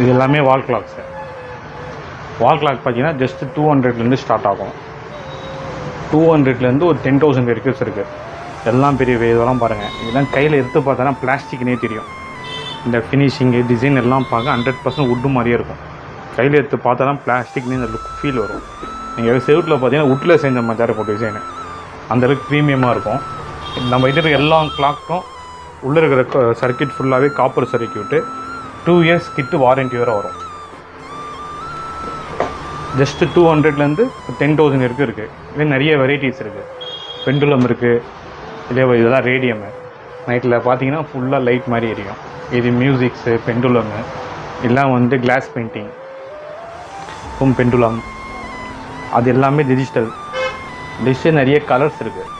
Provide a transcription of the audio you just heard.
இது எல்லாமே wall clocks wall clock பார்த்தீங்கன்னா ஜஸ்ட்டு டூ ஹண்ட்ரட்லேருந்து ஸ்டார்ட் ஆகும். டூ ஹண்ட்ரட்லேருந்து ஒரு டென் தௌசண்ட் வரைக்கும் இருக்குது எல்லாம் பெரிய இதெல்லாம் பாருங்கள் இதெல்லாம் கையில் எடுத்து பார்த்தோன்னா பிளாஸ்டிக்னே தெரியும். இந்த ஃபினிஷிங்கு டிசைன் எல்லாம் பார்க்க ஹண்ட்ரட் பர்சன்ட் உட்டு மாதிரியே இருக்கும். கையில் எடுத்து பார்த்தா தான் பிளாஸ்டிக்னு இந்த லுக் ஃபீல் வரும். நீங்கள் செவுட்டில் பார்த்தீங்கன்னா உட்டில் செஞ்ச மாதிரி தான் இருக்கும் டிசைனு அந்தளவுக்கு ப்ரீமியமாக இருக்கும். நம்ம இது எல்லா கிளாக்கும் உள்ளே இருக்கிற சர்க்கியூட் ஃபுல்லாகவே காப்பர் சர்க்கியூட்டு டூ இயர்ஸ் கிட்டு வாரண்ட்டி வேறு வரும். ஜஸ்ட்டு டூ ஹண்ட்ரட்லேருந்து டென் தௌசண்ட் இருக்குது இருக்குது இதே நிறைய வெரைட்டிஸ் இருக்குது பெண்டுலம் இருக்குது இதே இதெல்லாம் ரேடியமு நைட்டில் பார்த்தீங்கன்னா ஃபுல்லாக லைட் மாதிரி எரியும். இது மியூசிக்ஸு பெண்டுலமு எல்லாம் வந்து கிளாஸ் பெயிண்டிங் ஹோம் பெண்டுலம் அது எல்லாமே டிஜிட்டல் டிஜிட்டல் நிறைய கலர்ஸ் இருக்குது